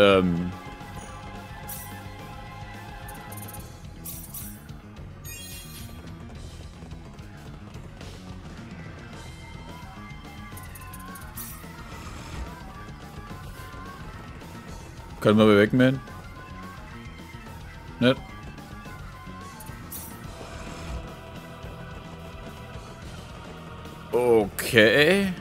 Ähm... Können wir wegmähen? Nicht? Okay.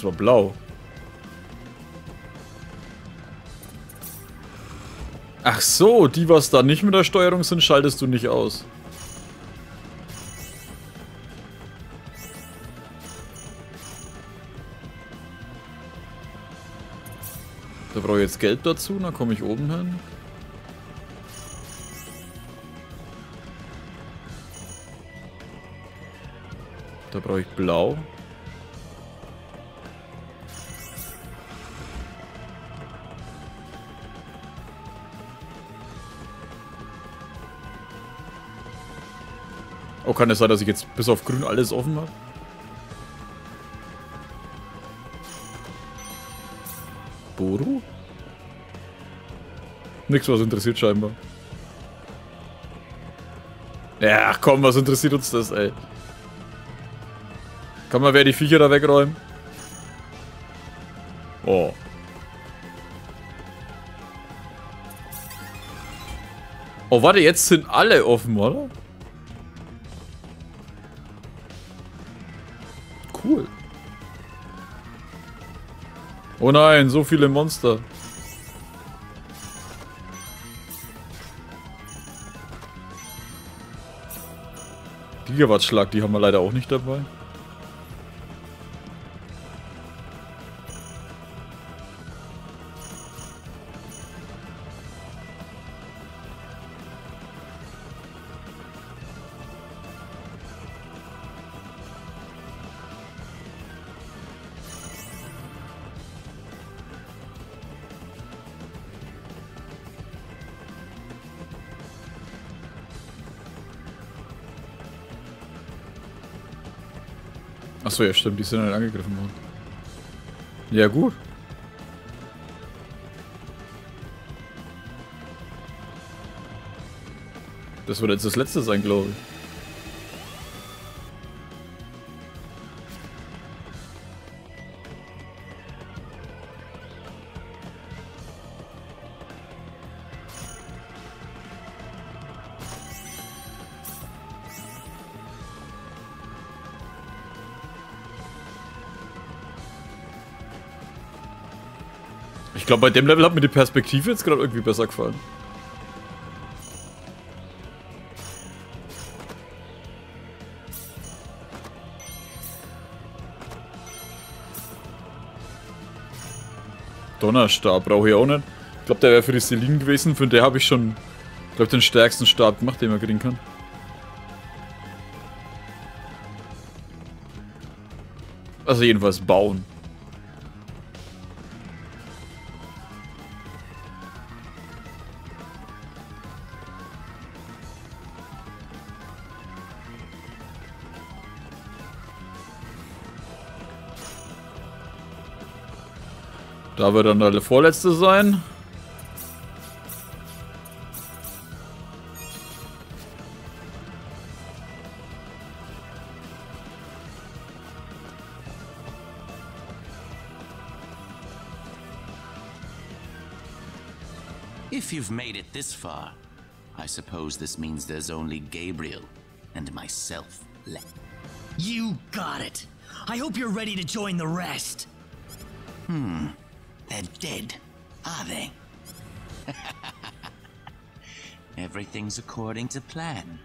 Es war blau. Ach so, die, was da nicht mit der Steuerung sind, schaltest du nicht aus. Da brauche ich jetzt Geld dazu, dann komme ich oben hin. Da brauche ich blau. Oh, kann es sein, dass ich jetzt bis auf grün alles offen habe? Boru? Nix, was interessiert scheinbar. Ja, komm, was interessiert uns das, ey? Kann man wer die Viecher da wegräumen? Oh. Oh, warte, jetzt sind alle offen, oder? Oh nein, so viele Monster. Gigawattschlag, die haben wir leider auch nicht dabei. Achso, ja stimmt, die sind halt angegriffen worden. Ja gut. Das wird jetzt das letzte sein, glaube ich. Glaube, bei dem Level hat mir die Perspektive jetzt gerade irgendwie besser gefallen. Donnerstab brauche ich auch nicht. Ich glaube, der wäre für die Selin gewesen. Für den habe ich schon, glaube den stärksten Stab gemacht, den man kriegen kann. Also jedenfalls bauen. Da wird dann der vorletzte sein. If you've made it this far, I suppose this means there's only Gabriel and myself left. You got it. I hope you're ready to join the rest. Hmm. They're dead, are they? Everything's according to plan.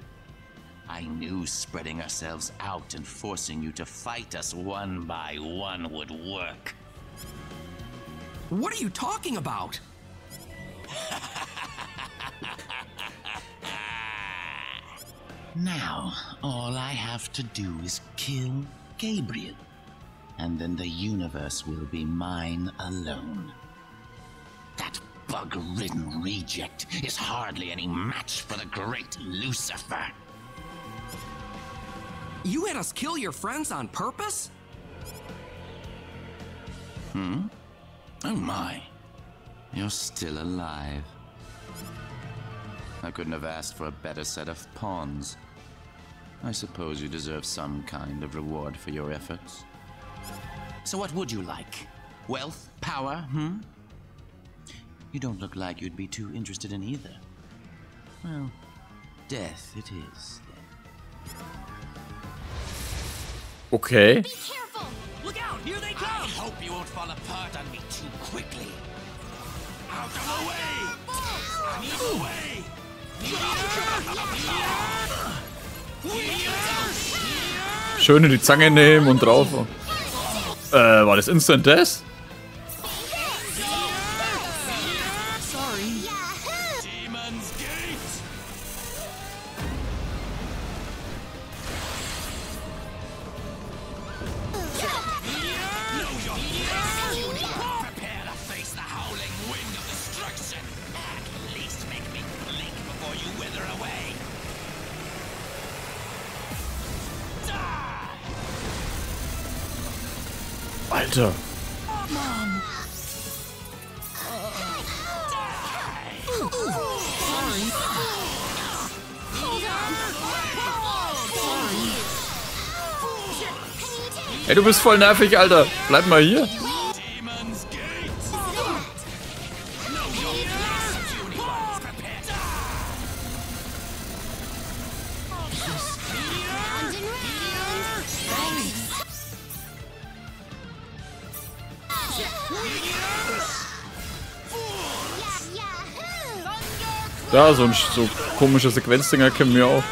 I knew spreading ourselves out and forcing you to fight us one by one would work. What are you talking about? Now, all I have to do is kill Gabriel. And then the universe will be mine alone. That bug-ridden reject is hardly any match for the great Lucifer. You had us kill your friends on purpose? Hmm? Oh my. You're still alive. I couldn't have asked for a better set of pawns. I suppose you deserve some kind of reward for your efforts. So what would you like? Wealth? Power? Hmm? You don't look like you'd be too interested in either. Well, death it is. then. Okay. Be Careful! Look out! Here they come! I hope you won't fall apart on me too quickly. Out of the way! Out of the way! Schön in die Zange nehmen und drauf. Äh, war das Instant Death? Du bist voll nervig, Alter. Bleib mal hier. Da, so ein so komische Sequenzdinger kennen wir auch.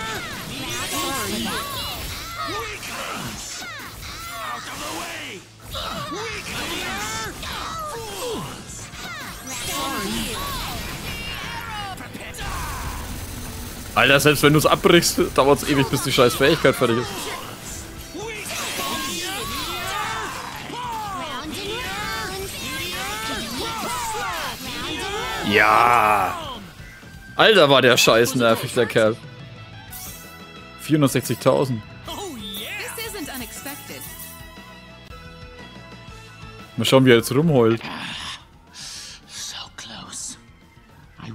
Alter, selbst wenn du es abbrichst, dauert es ewig, bis die scheiß Fähigkeit fertig ist. Ja! Alter, war der scheiß nervig, der Kerl. 460.000. This isn't unexpected. Mal schauen, wie er jetzt rumheult.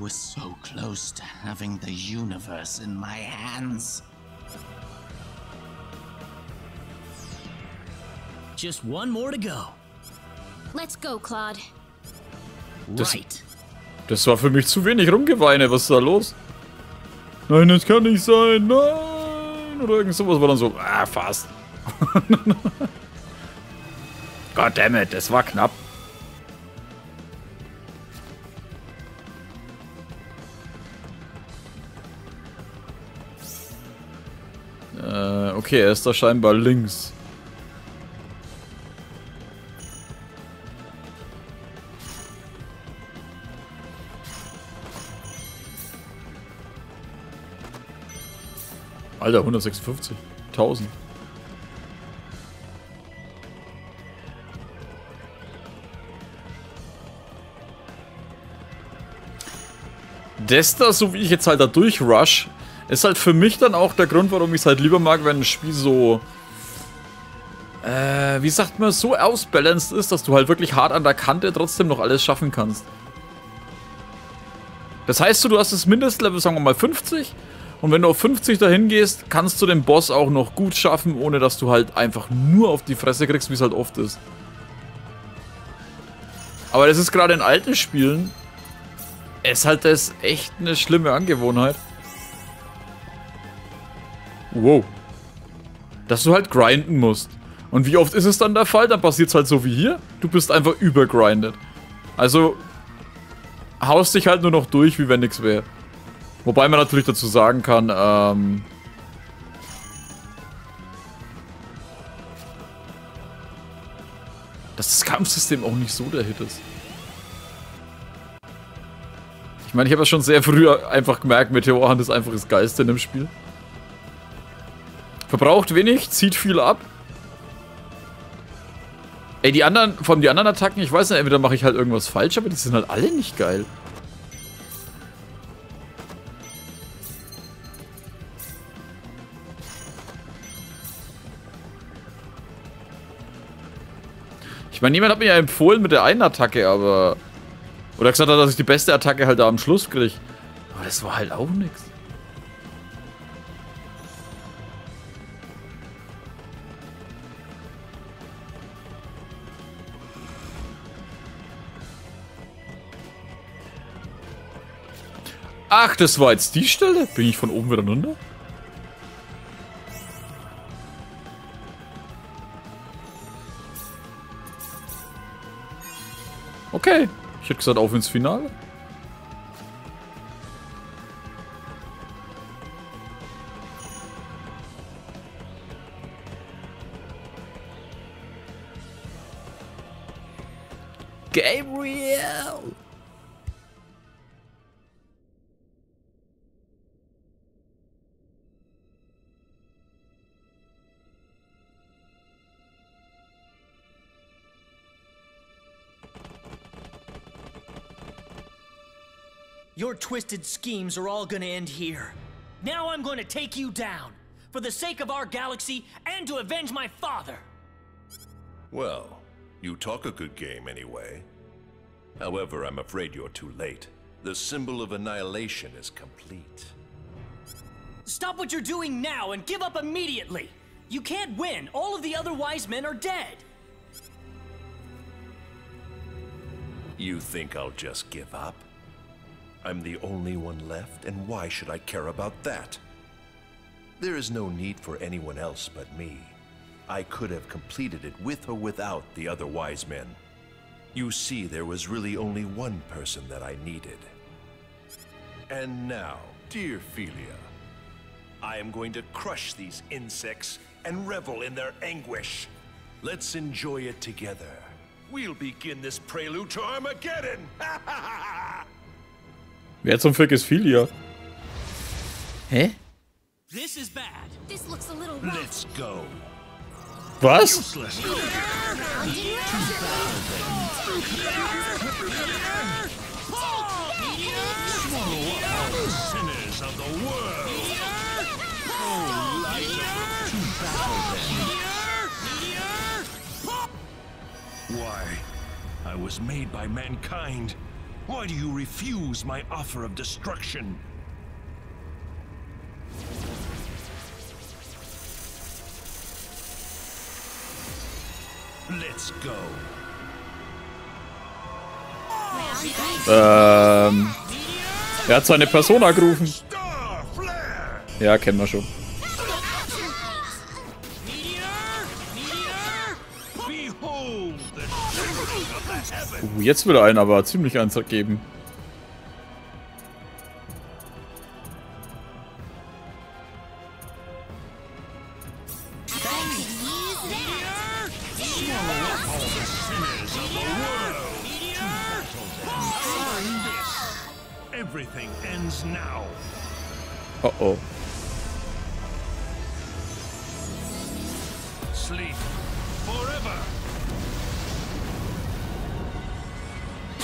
Was so close to having the universe in my hands. Just one more to go. Let's go, Claude. Das- Right. Das war für mich zu wenig rumgeweine. Was ist da los? Nein, das kann nicht sein. Nein. Oder irgend sowas war dann so. Ah, fast. Goddammit, das war knapp. Okay, er ist da scheinbar links. Alter, 156. 1000. Das da, so wie ich jetzt halt da durchrush, ist halt für mich dann auch der Grund, warum ich es halt lieber mag, wenn ein Spiel so, äh, wie sagt man, so ausbalanced ist, dass du halt wirklich hart an der Kante trotzdem noch alles schaffen kannst. Das heißt, du hast das Mindestlevel, sagen wir mal 50, und wenn du auf 50 dahin gehst, kannst du den Boss auch noch gut schaffen, ohne dass du halt einfach nur auf die Fresse kriegst, wie es halt oft ist. Aber das ist gerade in alten Spielen, ist halt das echt eine schlimme Angewohnheit. Wow. Dass du halt grinden musst. Und wie oft ist es dann der Fall? Dann passiert es halt so wie hier. Du bist einfach übergrindet. Also haust dich halt nur noch durch, wie wenn nichts wäre. Wobei man natürlich dazu sagen kann, ähm... Dass das Kampfsystem auch nicht so der Hit ist. Ich meine, ich habe ja schon sehr früh einfach gemerkt, Meteorhand ist einfach das Geiste in dem Spiel. Verbraucht wenig, zieht viel ab. Ey, die anderen, von die anderen Attacken, ich weiß nicht, entweder mache ich halt irgendwas falsch, aber die sind halt alle nicht geil. Ich meine, niemand hat mir ja empfohlen mit der einen Attacke, aber... Oder gesagt hat, dass ich die beste Attacke halt da am Schluss kriege. Aber das war halt auch nichts. Ach, das war jetzt die Stelle? Bin ich von oben wieder runter? Okay. Ich hätte gesagt, auf ins Finale. Twisted schemes are all gonna end here. Now I'm going to take you down. For the sake of our galaxy and to avenge my father. Well, you talk a good game anyway. However, I'm afraid you're too late. The symbol of annihilation is complete. Stop what you're doing now and give up immediately. You can't win. All of the other wise men are dead. You think I'll just give up? I'm the only one left, and why should I care about that? There is no need for anyone else but me. I could have completed it with or without the other wise men. You see, there was really only one person that I needed. And now, dear Philia, I am going to crush these insects and revel in their anguish. Let's enjoy it together. We'll begin this prelude to Armageddon! Wer zum Fick ist Philia? Hä? This is bad. This looks a little rough. Let's go. Was? Sinners of the world! Why? I was made by mankind. Why do you refuse my offer of destruction? Let's go. Ähm. Er hat seine Persona gerufen. Ja, kennen wir schon. Jetzt will er einen aber ziemlich eins geben. Oh oh. Sleep forever.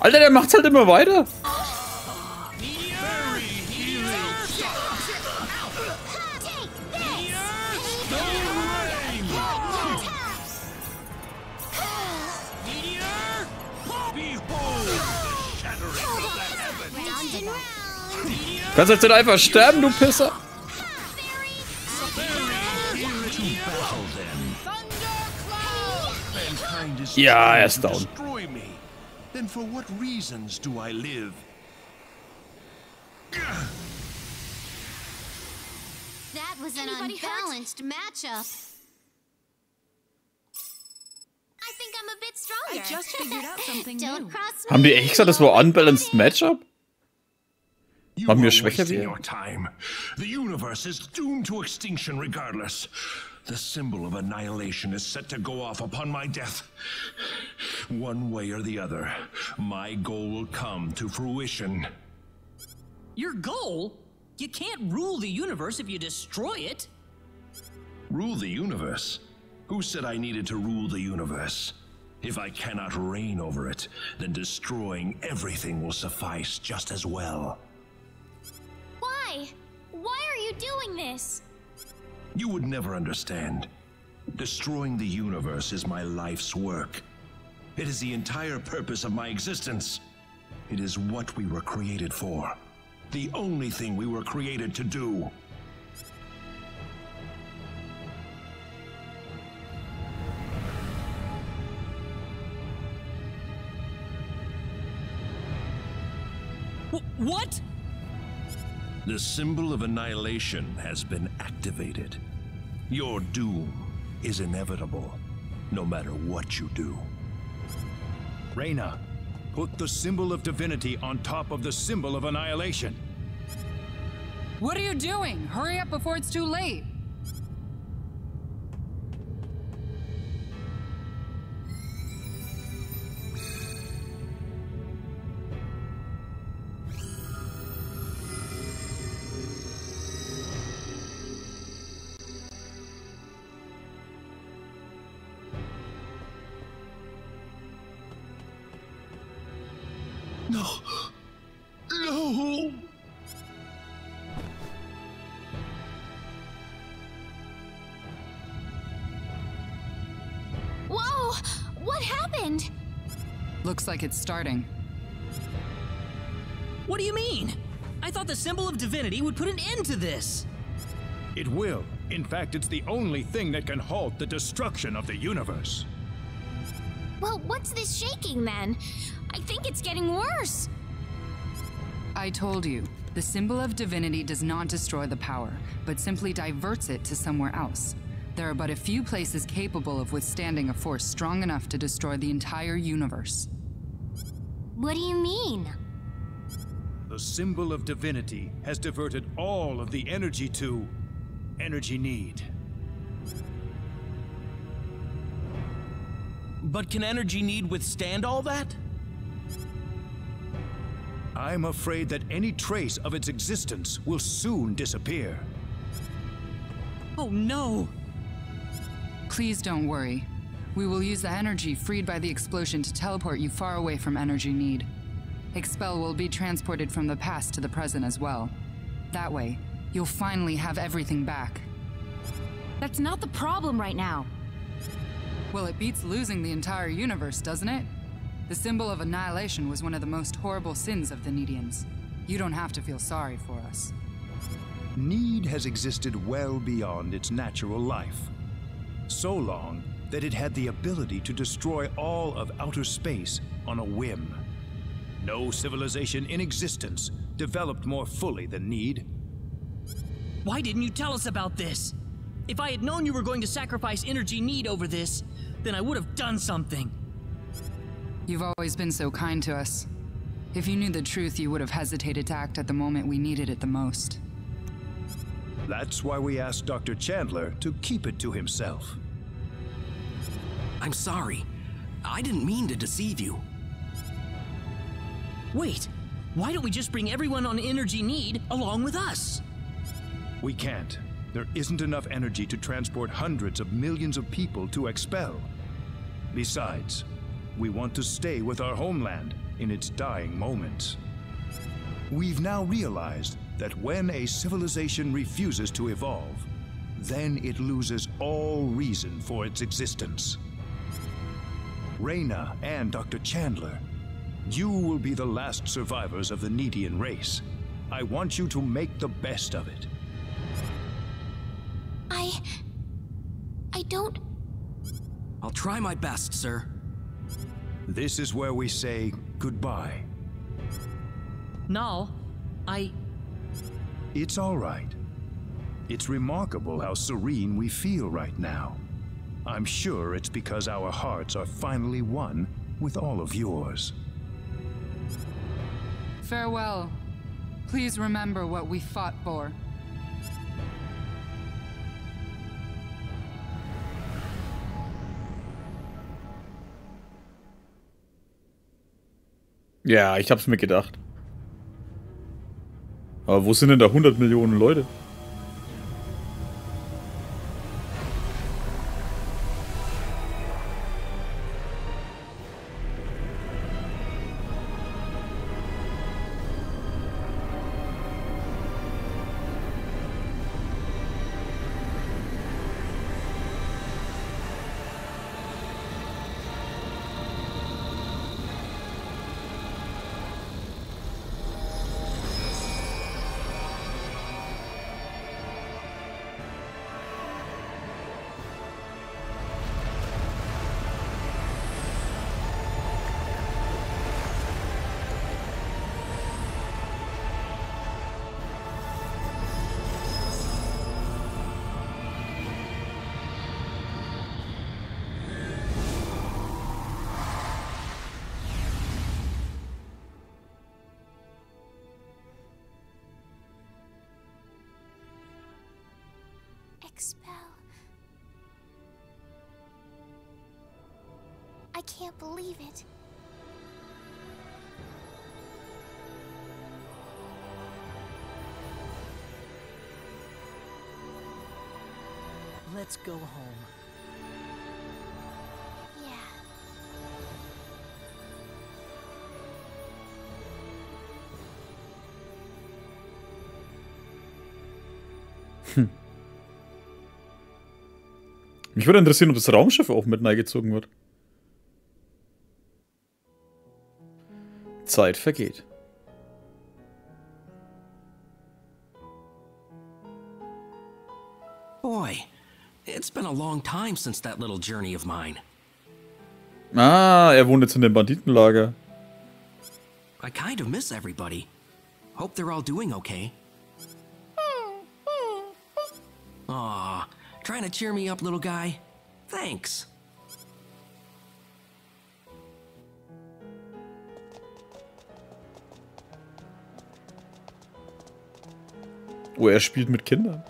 Alter, der macht's halt immer weiter. Kannst jetzt nicht einfach sterben, du Pisser. Ja, er ist down. Destroy me. Then for what reasons do I live? That was an Anybody hurt? unbalanced matchup. I think I'm a bit stronger. I just figured out something Don't new. cross Haben die me, echt gesagt, das war unbalanced Matchup? You Waren wir are schwächer wasting wir? your time. The universe is doomed to extinction regardless. The symbol of annihilation is set to go off upon my death. One way or the other, my goal will come to fruition. Your goal? You can't rule the universe if you destroy it. Rule the universe? Who said I needed to rule the universe? If I cannot reign over it, then destroying everything will suffice just as well. Why? Why are you doing this? You would never understand. Destroying the universe is my life's work. It is the entire purpose of my existence. It is what we were created for. The only thing we were created to do. Wh- what? The symbol of annihilation has been activated. Your doom is inevitable, no matter what you do. Reyna, put the symbol of divinity on top of the symbol of annihilation. What are you doing? Hurry up before it's too late. Like it's starting. What do you mean? I thought the symbol of divinity would put an end to this. It will. In fact, it's the only thing that can halt the destruction of the universe. Well, what's this shaking then? I think it's getting worse. I told you, the symbol of divinity does not destroy the power, but simply diverts it to somewhere else. There are but a few places capable of withstanding a force strong enough to destroy the entire universe. What do you mean? The symbol of divinity has diverted all of the energy to energy need. But can energy need withstand all that? I'm afraid that any trace of its existence will soon disappear. Oh no! Please don't worry. We will use the energy freed by the explosion to teleport you far away from energy need. Expel will be transported from the past to the present as well. That way, you'll finally have everything back. That's not the problem right now. Well, it beats losing the entire universe, doesn't it? The symbol of annihilation was one of the most horrible sins of the Nedians. You don't have to feel sorry for us. Need has existed well beyond its natural life. So long that it had the ability to destroy all of outer space on a whim. No civilization in existence developed more fully than Need. Why didn't you tell us about this? If I had known you were going to sacrifice energy need over this, then I would have done something. You've always been so kind to us. If you knew the truth, you would have hesitated to act at the moment we needed it the most. That's why we asked Dr. Chandler to keep it to himself. I'm sorry. I didn't mean to deceive you. Wait, why don't we just bring everyone on energy need along with us? We can't. There isn't enough energy to transport hundreds of millions of people to expel. Besides, we want to stay with our homeland in its dying moments. We've now realized that when a civilization refuses to evolve, then it loses all reason for its existence. Reyna and Dr. Chandler, you will be the last survivors of the Nedian race. I want you to make the best of it. I. I don't. I'll try my best, sir. This is where we say goodbye. Null, I. It's all right. It's remarkable how serene we feel right now. I'm sure it's because our hearts are finally one with all of yours. Farewell. Please remember what we fought for. Ja, ich hab's mir gedacht. Aber wo sind denn da 100 Millionen Leute? Expel. I can't believe it. Let's go home. Mich würde interessieren, ob das Raumschiff auch mit gezogen wird. Zeit vergeht. Boy, it's been a long time since that little journey of mine. Ah, er wohnt jetzt in dem Banditenlager. I kind of miss everybody. Hope they're all doing okay. Aw, trying to cheer me up, little guy? Thanks. Oh, er spielt mit Kindern.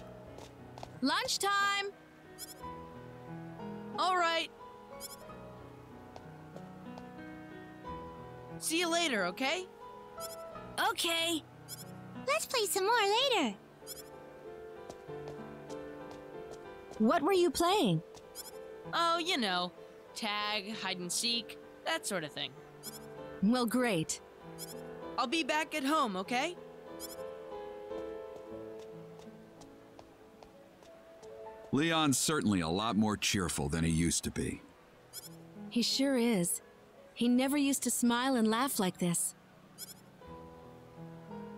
Lunchtime! All right. See you later, okay? Okay. Let's play some more later. What were you playing? Oh, you know, tag, hide and seek, that sort of thing. Well, great. I'll be back at home, okay? Leon's certainly a lot more cheerful than he used to be. He sure is. He never used to smile and laugh like this.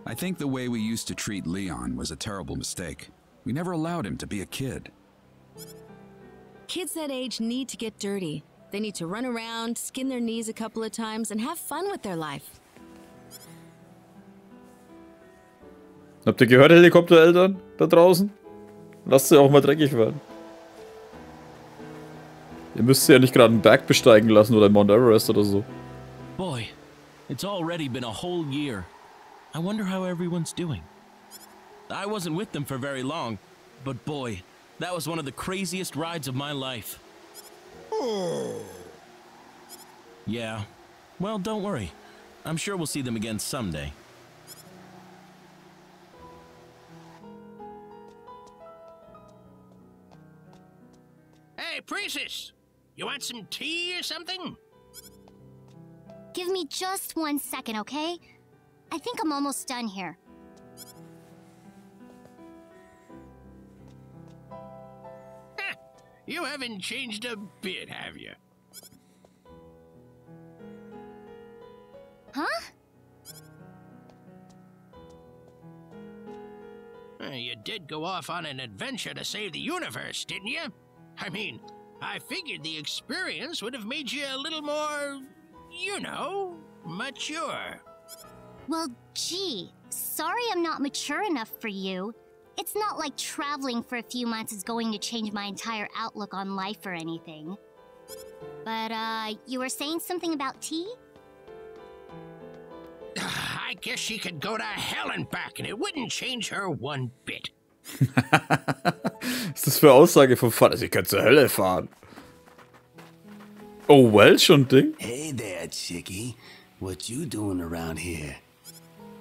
I think the way we used to treat Leon was a terrible mistake. We never allowed him to be a kid. Kids that age need to get dirty. They need to run around, skin their knees a couple of times, and have fun with their life. Habt ihr gehört, Helikoptereltern da draußen? Lasst sie auch mal dreckig werden. Ihr müsst sie ja nicht gerade einen Berg besteigen lassen oder Mount Everest oder so. Boy, it's already been a whole year. I wonder how everyone's doing. I wasn't with them for very long, but boy, that was one of the craziest rides of my life. Hmm. Yeah. Well, don't worry. I'm sure we'll see them again someday. Hey, princess! You want some tea or something? Give me just one second, okay? I think I'm almost done here. You haven't changed a bit, have you? Huh? Uh, You did go off on an adventure to save the universe, didn't you? I mean, I figured the experience would have made you a little more, you know, mature. Well, gee, Sorry I'm not mature enough for you. It's not like traveling for a few months is going to change my entire outlook on life or anything. But, uh, you were saying something about tea? I guess she could go to hell and back and it wouldn't change her one bit. Was ist das für Aussage vom Vater? Sie können zur Hölle fahren. Oh, well, schon Ding. Hey there, chickie. What you doing around here?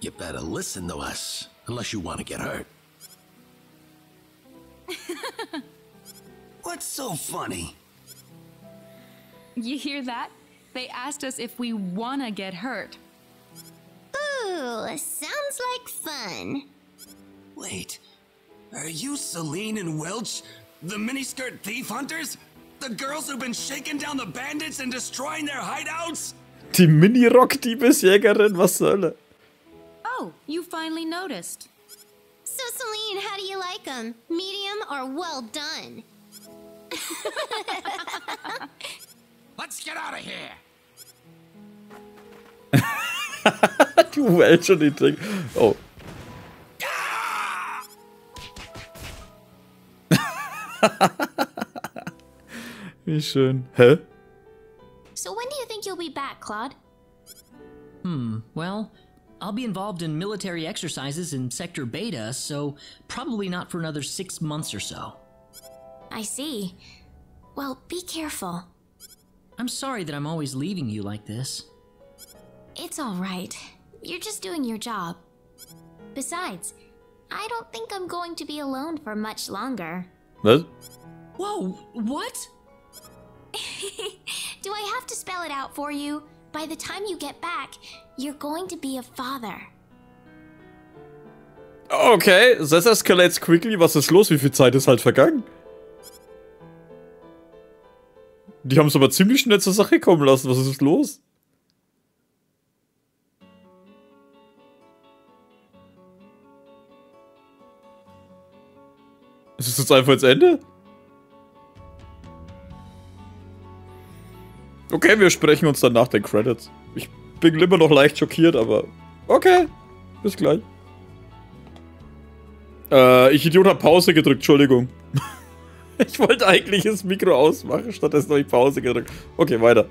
You better listen to us, unless you want to get hurt. What's so funny? You hear that? They asked us if we wanna get hurt. Ooh, sounds like fun. Wait, are you Celine and Welch, the miniskirt thief hunters? The girls who've been shaking down the bandits and destroying their hideouts? Die Mini-Rock-Diebesjägerin, was soll er? Oh, you finally noticed. So, Celine, how do you like them? Medium or well done? Let's get out of here. du Welch und die Ding. Oh. Wie schön. Hä? So, when do you think you'll be back, Claude? Hmm, well, I'll be involved in military exercises in Sector Beta, so probably not for another six months or so. I see. Well, be careful. I'm sorry that I'm always leaving you like this. It's alright. You're just doing your job. Besides, I don't think I'm going to be alone for much longer. Was? Whoa, what? Do I have to spell it out for you? By the time you get back, you're going to be a father. Okay, this escalates quickly. Was ist los? Wie viel Zeit ist halt vergangen? Die haben es aber ziemlich schnell zur Sache kommen lassen. Was ist los? Ist es jetzt einfach ins Ende? Okay, wir sprechen uns dann nach den Credits. Bin immer noch leicht schockiert, aber okay. Bis gleich. Äh, ich Idiot hab Pause gedrückt, Entschuldigung. ich wollte eigentlich das Mikro ausmachen, stattdessen habe ich Pause gedrückt. Okay, weiter.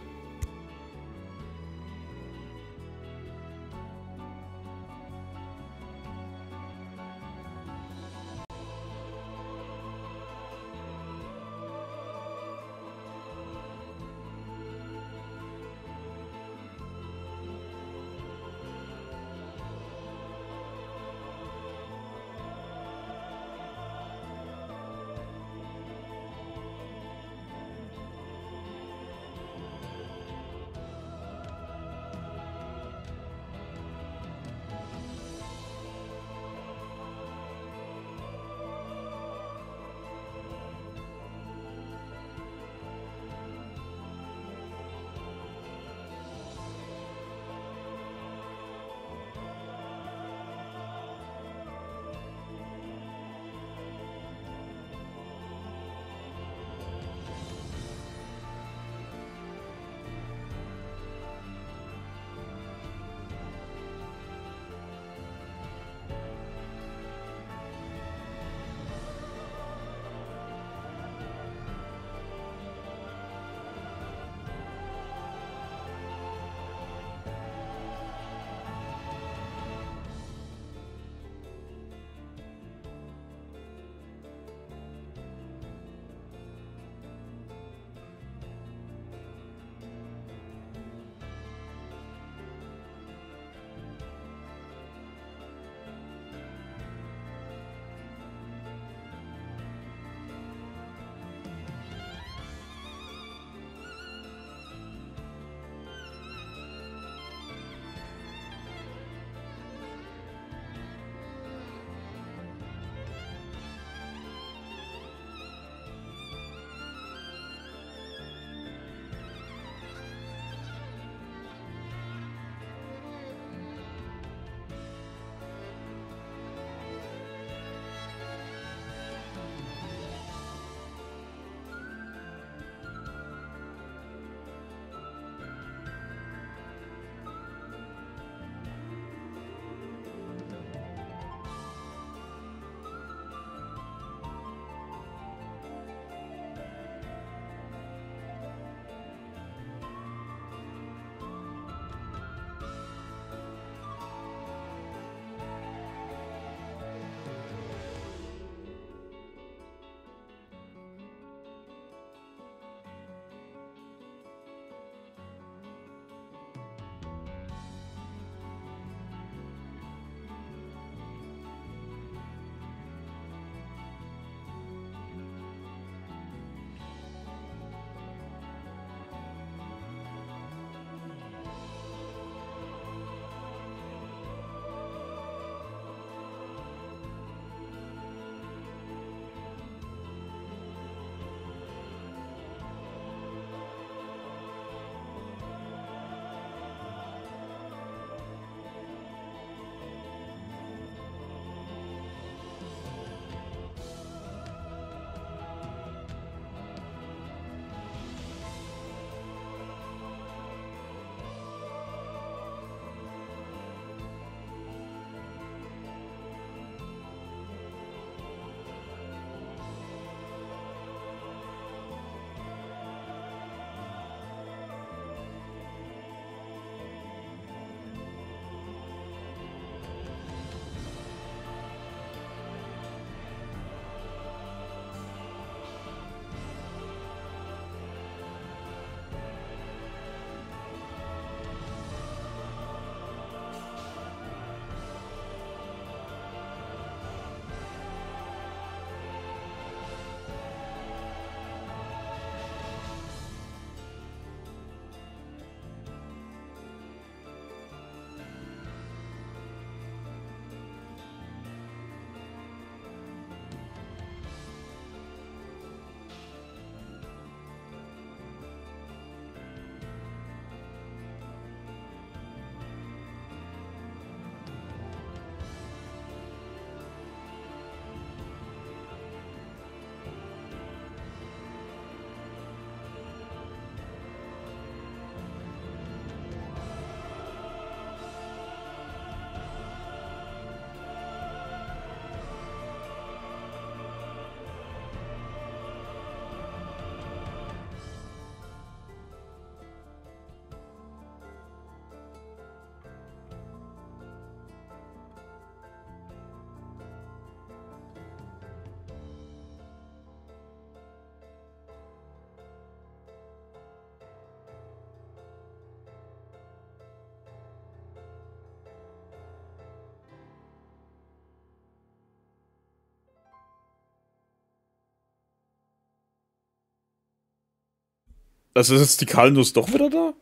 Also ist jetzt die Kalnuss doch wieder da?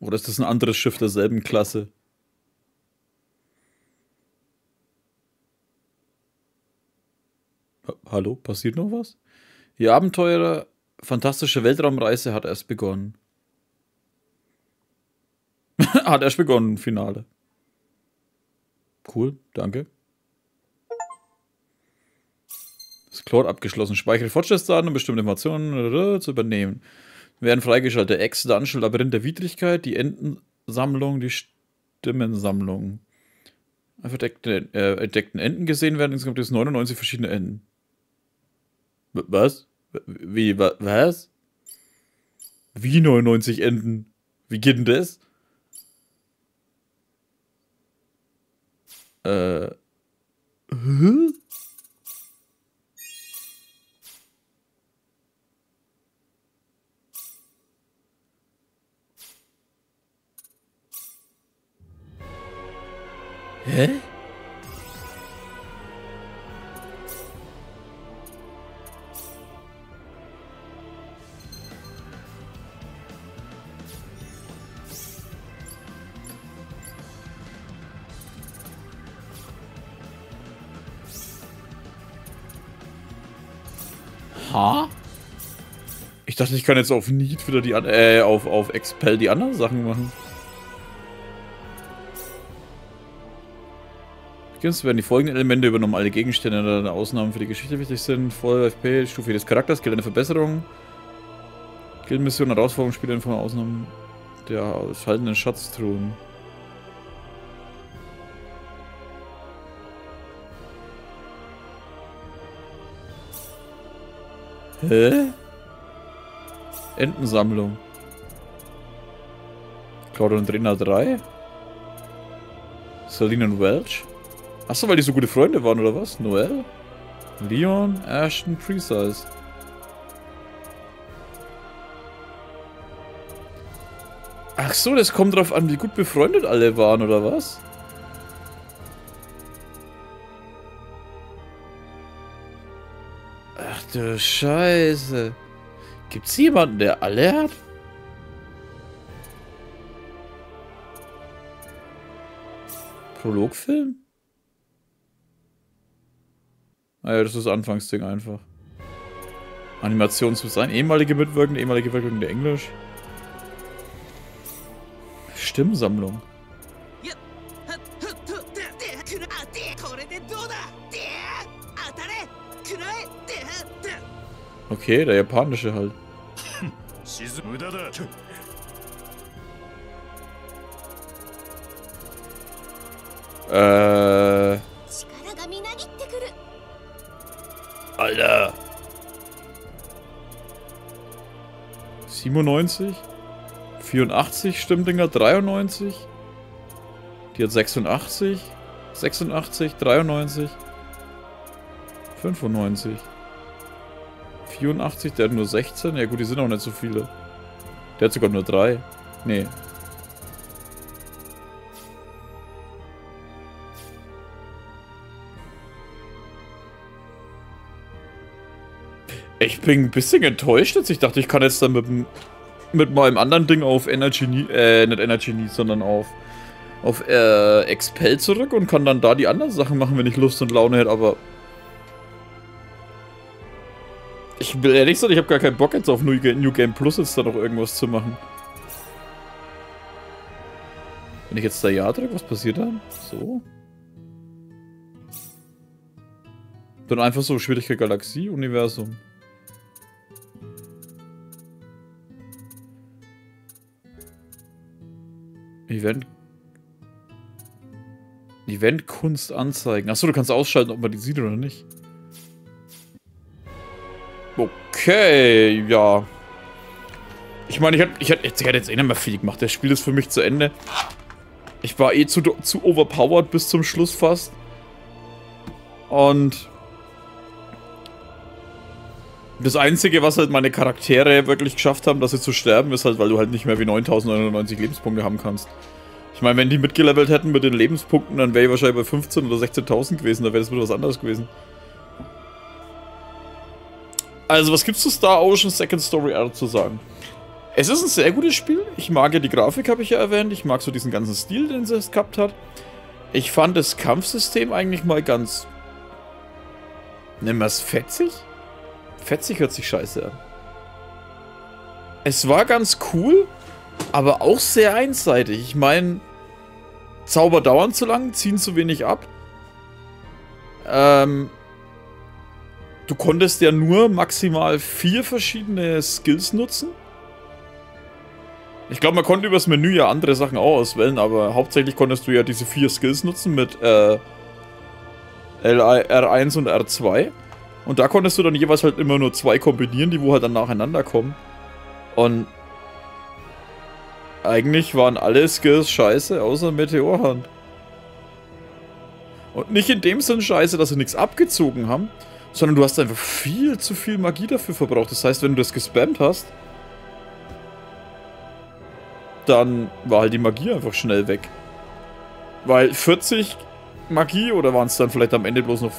Oder ist das ein anderes Schiff derselben Klasse? Ha Hallo, passiert noch was? Die Abenteurer, fantastische Weltraumreise hat erst begonnen. hat erst begonnen, Finale. Cool, danke. Cloud abgeschlossen. Speichere Fortschrittsdaten, um bestimmte Informationen zu übernehmen. Werden freigeschaltet. Ex, Dungeon, Labyrinth der Widrigkeit, die Entensammlung, die Stimmensammlung. Verdeckte, äh, entdeckten Enten gesehen werden. Insgesamt gibt es 99 verschiedene Enten. Was? Wie, was? Wie 99 Enten? Wie geht denn das? Äh. Hä? Hä? Ha? Ich dachte, ich kann jetzt auf Need wieder die äh, auf, auf Expel die anderen Sachen machen. Jetzt werden die folgenden Elemente übernommen. Alle Gegenstände oder Ausnahmen für die Geschichte wichtig sind. Voll FP, Stufe des Charakters, gilt eine Verbesserung. Guildmission, Herausforderung, Spieler von Ausnahmen der aushaltenden Schatztruhen. Hä? Entensammlung. Claude und Rena 3? Celine und Welch? Achso, weil die so gute Freunde waren, oder was? Noel? Leon, Ashton, Precise. Ach so, das kommt drauf an, wie gut befreundet alle waren, oder was? Ach du Scheiße. Gibt's jemanden, der alle hat? Prologfilm? Naja, das ist das Anfangsding einfach. Animation zu sein. Ehemalige Mitwirkende, ehemalige Mitwirkende Englisch. Stimmsammlung. Okay, der japanische halt. äh. Alter. 97. 84 Stimmdinger, 93. Die hat 86. 86, 93. 95. 84, der hat nur 16. Ja gut, die sind auch nicht so viele. Der hat sogar nur 3. Nee. Ich bin ein bisschen enttäuscht jetzt. Ich dachte, ich kann jetzt dann mit, mit meinem anderen Ding auf Energy, äh, nicht Energy sondern auf, auf äh, Expel zurück und kann dann da die anderen Sachen machen, wenn ich Lust und Laune hätte, aber Ich will ehrlich sagen, ich habe gar keinen Bock jetzt auf New, New Game Plus jetzt da noch irgendwas zu machen. Wenn ich jetzt da Ja drücke, was passiert dann? So. Dann einfach so Schwierigkeit Galaxie, Universum. Event. Event Kunst anzeigen. Achso, du kannst ausschalten, ob man die sieht oder nicht. Okay, ja. Ich meine, ich hätte ich ich jetzt eh nicht mehr viel gemacht. Das Spiel ist für mich zu Ende. Ich war eh zu, zu overpowered bis zum Schluss fast. Und... Das Einzige, was halt meine Charaktere wirklich geschafft haben, dass sie zu sterben, ist halt, weil du halt nicht mehr wie 9099 Lebenspunkte haben kannst. Ich meine, wenn die mitgelevelt hätten mit den Lebenspunkten, dann wäre ich wahrscheinlich bei 15.000 oder 16.000 gewesen. Da wäre das wieder was anderes gewesen. Also, was gibt's zu Star Ocean Second Story R zu sagen? Es ist ein sehr gutes Spiel. Ich mag ja die Grafik, habe ich ja erwähnt. Ich mag so diesen ganzen Stil, den es gehabt hat. Ich fand das Kampfsystem eigentlich mal ganz... Wir es fetzig? Fetzig hört sich scheiße an. Es war ganz cool, aber auch sehr einseitig. Ich meine, Zauber dauern zu lang, ziehen zu wenig ab. Ähm, du konntest ja nur maximal vier verschiedene Skills nutzen. Ich glaube, man konnte übers Menü ja andere Sachen auch auswählen, aber hauptsächlich konntest du ja diese vier Skills nutzen mit äh, R1 und R2. Und da konntest du dann jeweils halt immer nur zwei kombinieren, die wo halt dann nacheinander kommen. Und eigentlich waren alle Skills scheiße, außer Meteorhand. Und nicht in dem Sinn scheiße, dass sie nichts abgezogen haben, sondern du hast einfach viel zu viel Magie dafür verbraucht. Das heißt, wenn du das gespammt hast, dann war halt die Magie einfach schnell weg. Weil 40 Magie, oder waren es dann vielleicht am Ende bloß noch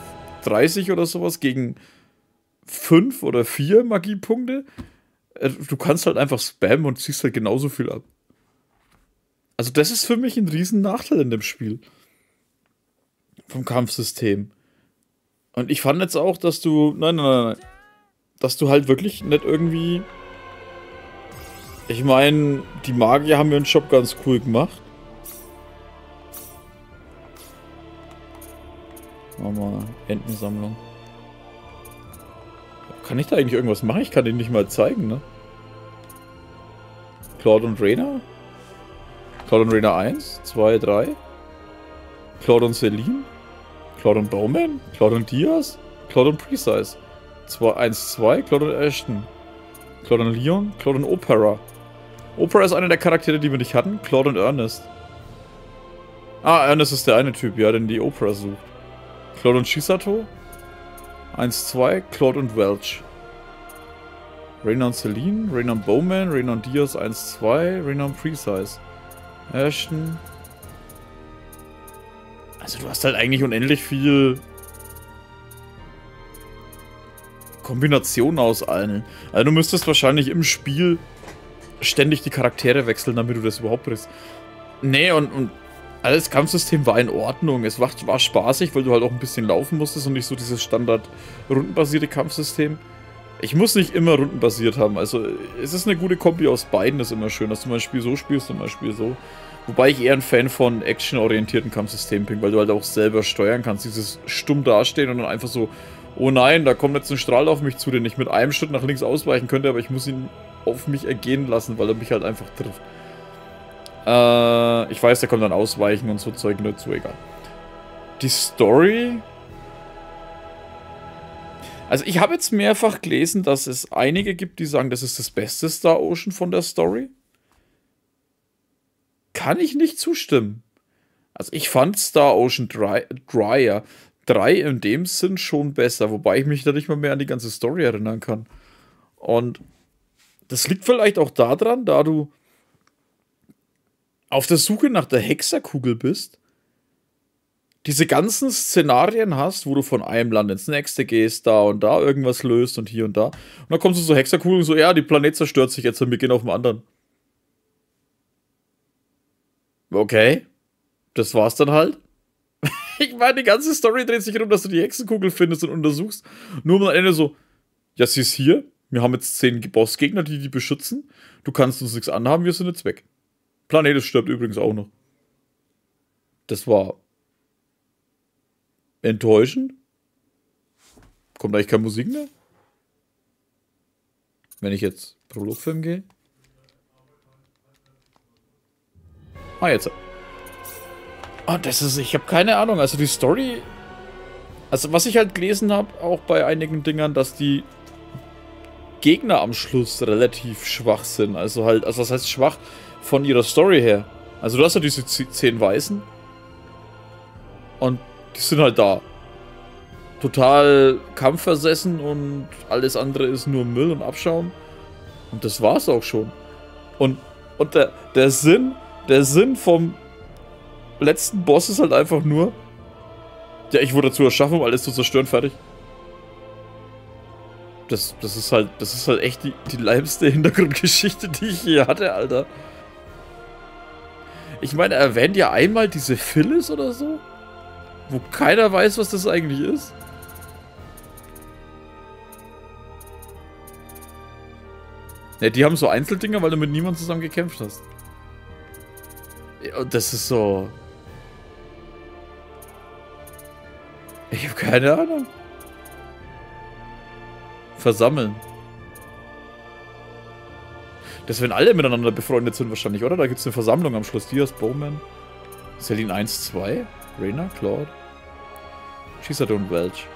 30 oder sowas, gegen 5 oder 4 Magiepunkte, äh, du kannst halt einfach spammen und ziehst halt genauso viel ab. Also das ist für mich ein riesen Nachteil in dem Spiel. Vom Kampfsystem. Und ich fand jetzt auch, dass du. Nein, nein, nein, nein. Dass du halt wirklich nicht irgendwie. Ich meine, die Magier haben ihren Job ganz cool gemacht. Machen wir Entensammlung. Kann ich da eigentlich irgendwas machen? Ich kann den nicht mal zeigen, ne? Claude und Rainer? Claude und Rainer 1, 2, 3. Claude und Celine. Claude und Bowman. Claude und Diaz. Claude und Precise. 2, 1, 2. Claude und Ashton. Claude und Leon. Claude und Opera. Opera ist einer der Charaktere, die wir nicht hatten. Claude und Ernest. Ah, Ernest ist der eine Typ, ja, den die Opera sucht. Claude und Shisato. 1, 2. Claude und Welch. Rainer und Celine. Rainer und Bowman. Rainer und Diaz 1, 2. Rainer und Precise. Ashton. Also du hast halt eigentlich unendlich viel Kombination aus allen. Also du müsstest wahrscheinlich im Spiel ständig die Charaktere wechseln, damit du das überhaupt kriegst. Nee, und, und alles Kampfsystem war in Ordnung. Es war, war spaßig, weil du halt auch ein bisschen laufen musstest und nicht so dieses Standard rundenbasierte Kampfsystem. Ich muss nicht immer rundenbasiert haben. Also es ist eine gute Kombi aus beiden, ist immer schön, dass du mal ein Spiel so spielst und mal ein Spiel so. Wobei ich eher ein Fan von actionorientierten Kampfsystemen bin, weil du halt auch selber steuern kannst. Dieses stumm dastehen und dann einfach so, oh nein, da kommt jetzt ein Strahl auf mich zu, den ich mit einem Schritt nach links ausweichen könnte, aber ich muss ihn auf mich ergehen lassen, weil er mich halt einfach trifft. Äh, ich weiß, der kommt dann ausweichen und so Zeug, nur zu egal. Die Story also ich habe jetzt mehrfach gelesen, dass es einige gibt, die sagen, das ist das beste Star Ocean von der Story. Kann ich nicht zustimmen. Also ich fand Star Ocean Dry, Dryer 3 in dem Sinn schon besser, wobei ich mich da nicht mal mehr an die ganze Story erinnern kann. Und das liegt vielleicht auch daran, da du auf der Suche nach der Hexerkugel bist diese ganzen Szenarien hast, wo du von einem Land ins nächste gehst, da und da irgendwas löst und hier und da. Und dann kommst du so Hexerkugel und so, ja, die Planet zerstört sich jetzt und wir gehen auf den anderen. Okay. Das war's dann halt. ich meine, die ganze Story dreht sich darum, dass du die Hexenkugel findest und untersuchst. Nur am Ende so, ja, sie ist hier. Wir haben jetzt zehn Bossgegner, die die beschützen. Du kannst uns nichts anhaben, wir sind jetzt weg. Planet stirbt übrigens auch noch. Das war enttäuschend. Kommt eigentlich keine Musik mehr? Wenn ich jetzt Prologfilm gehe? Ah, jetzt. Ah, das ist, ich habe keine Ahnung. Also die Story, also was ich halt gelesen habe, auch bei einigen Dingern, dass die Gegner am Schluss relativ schwach sind. Also halt, also das heißt schwach von ihrer Story her. Also du hast ja diese zehn Weißen. Und die sind halt da. Total kampfversessen und alles andere ist nur Müll und Abschaum. Und das war's auch schon. Und, und der, der Sinn, der Sinn vom letzten Boss ist halt einfach nur, ja, ich wurde dazu erschaffen, um alles zu zerstören, fertig. Das, das ist halt, das ist halt echt die, die leibste Hintergrundgeschichte, die ich je hatte, Alter. Ich meine, er erwähnt ja einmal diese Phyllis oder so, wo keiner weiß, was das eigentlich ist. Ja, die haben so Einzeldinger, weil du mit niemandem zusammen gekämpft hast. Ja, das ist so... Ich habe keine Ahnung. Versammeln. Das wenn alle miteinander befreundet sind wahrscheinlich, oder? Da gibt es eine Versammlung am Schluss. Diaz, Bowman, Celine 1, 2, Rainer, Claude, Chisado und Welch.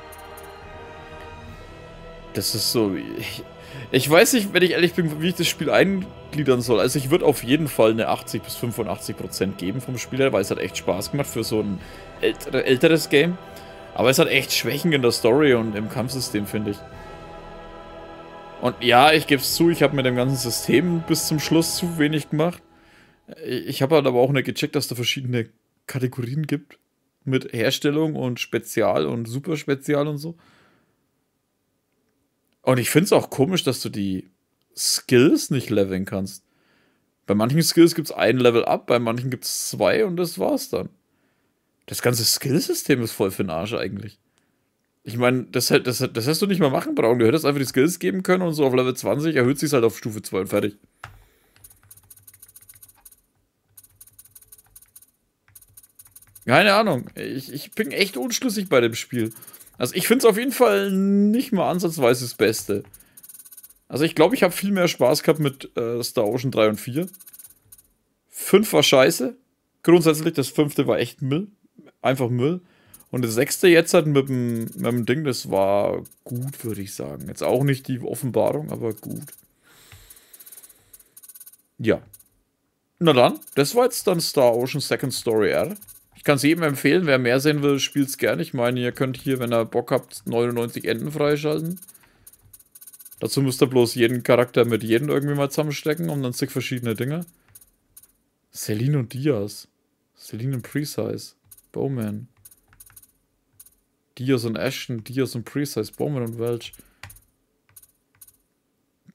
Das ist so... Ich, ich weiß nicht, wenn ich ehrlich bin, wie ich das Spiel eingliedern soll. Also ich würde auf jeden Fall eine 80 bis 85 Prozent geben vom Spieler, weil es hat echt Spaß gemacht für so ein älter, älteres Game. Aber es hat echt Schwächen in der Story und im Kampfsystem, finde ich. Und ja, ich gebe es zu, ich habe mit dem ganzen System bis zum Schluss zu wenig gemacht. Ich habe halt aber auch nicht gecheckt, dass da verschiedene Kategorien gibt. Mit Herstellung und Spezial und Superspezial und so. Und ich finde es auch komisch, dass du die Skills nicht leveln kannst. Bei manchen Skills gibt es ein Level up, bei manchen gibt es zwei und das war's dann. Das ganze Skillsystem ist voll für den Arsch eigentlich. Ich meine, das, das, das hättest du nicht mal machen brauchen. Du hättest einfach die Skills geben können und so auf Level 20 erhöht sich halt auf Stufe 2 und fertig. Keine Ahnung. Ich, ich bin echt unschlüssig bei dem Spiel. Also ich finde es auf jeden Fall nicht mal ansatzweise das Beste. Also ich glaube, ich habe viel mehr Spaß gehabt mit äh, Star Ocean 3 und 4. 5 war scheiße. Grundsätzlich, das fünfte war echt Müll. Einfach Müll. Und das sechste jetzt halt mit dem, mit dem Ding, das war gut, würde ich sagen. Jetzt auch nicht die Offenbarung, aber gut. Ja. Na dann, das war jetzt dann Star Ocean Second Story R kann es jedem empfehlen, wer mehr sehen will, spielt es gerne. Ich meine, ihr könnt hier, wenn ihr Bock habt, 99 Enden freischalten. Dazu müsst ihr bloß jeden Charakter mit jedem irgendwie mal zusammenstecken und dann zig verschiedene Dinge. Celine und Diaz. Celine und Precise. Bowman. Diaz und Ashton. Diaz und Precise. Bowman und Welch.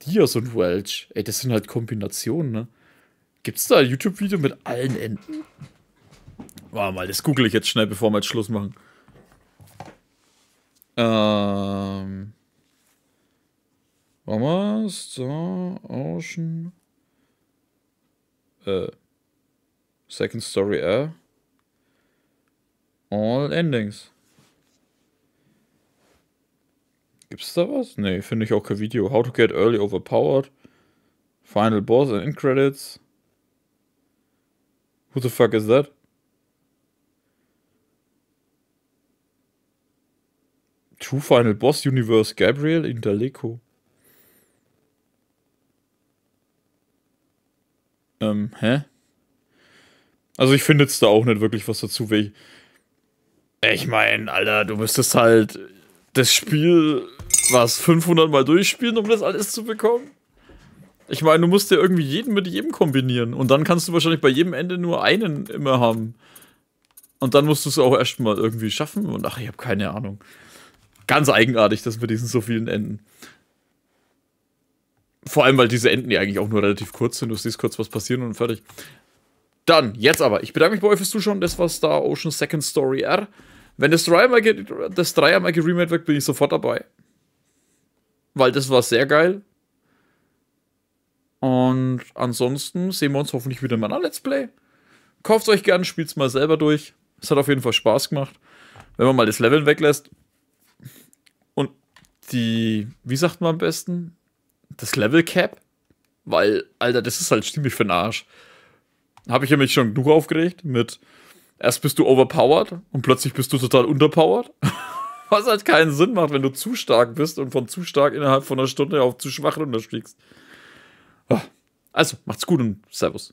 Diaz und Welch. Ey, das sind halt Kombinationen, ne? Gibt's da ein YouTube-Video mit allen Enden? Warte mal, das google ich jetzt schnell, bevor wir jetzt Schluss machen. Ähm. Warte mal, Star Ocean. Äh. Second Story R. All Endings. Gibt's da was? Nee, finde ich auch kein Video. How to get early overpowered. Final Boss and End Credits. Who the fuck is that? True Final Boss Universe Gabriel in Daleco. Ähm, hä? Also ich finde jetzt da auch nicht wirklich was dazu, weil ich, ich meine, Alter, du müsstest halt das Spiel, was, 500 Mal durchspielen, um das alles zu bekommen? Ich meine, du musst ja irgendwie jeden mit jedem kombinieren und dann kannst du wahrscheinlich bei jedem Ende nur einen immer haben. Und dann musst du es auch erstmal irgendwie schaffen und ach, ich habe keine Ahnung. Ganz eigenartig, das mit diesen so vielen Enden. Vor allem, weil diese Enden ja eigentlich auch nur relativ kurz sind. Du siehst kurz was passieren und fertig. Dann, jetzt aber. Ich bedanke mich bei euch fürs Zuschauen. Das war Star Ocean Second Story R. Wenn das Dreier das Dreier mal wird, bin ich sofort dabei. Weil das war sehr geil. Und ansonsten sehen wir uns hoffentlich wieder in meiner Let's Play. Kauft euch gern, es mal selber durch. Es hat auf jeden Fall Spaß gemacht. Wenn man mal das Leveln weglässt, die, wie sagt man am besten? Das Level Cap? Weil, Alter, das ist halt ziemlich für den Arsch. Habe ich ja mich schon genug aufgeregt mit, erst bist du overpowered und plötzlich bist du total underpowered. Was halt keinen Sinn macht, wenn du zu stark bist und von zu stark innerhalb von einer Stunde auf zu schwach runterstiegst. Ah, also, macht's gut und Servus.